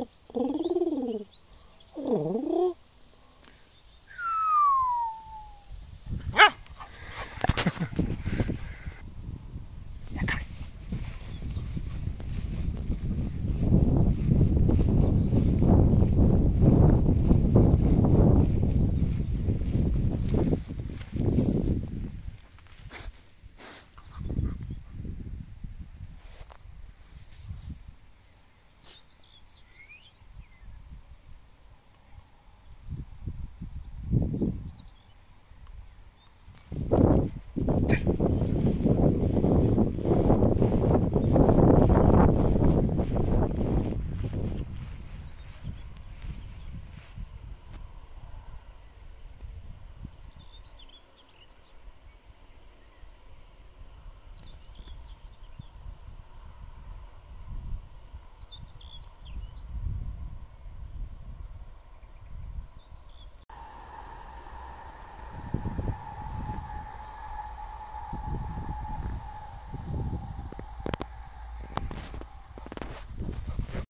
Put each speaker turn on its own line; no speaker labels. Oh, oh.